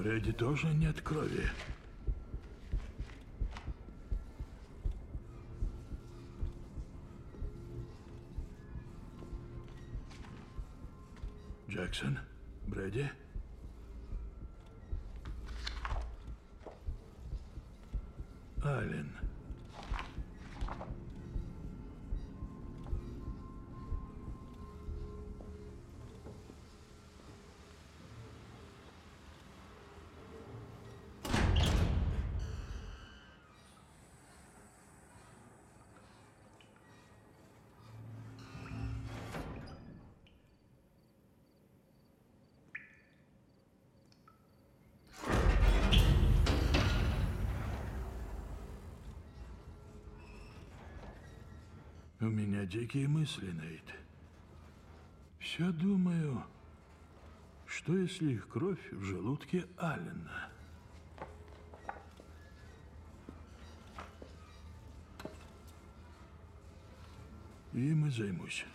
Брэди тоже нет крови. Джексон? Брэди? Аллен. У меня дикие мысли, Нейт. Все думаю, что если их кровь в желудке Аллена? И займусь.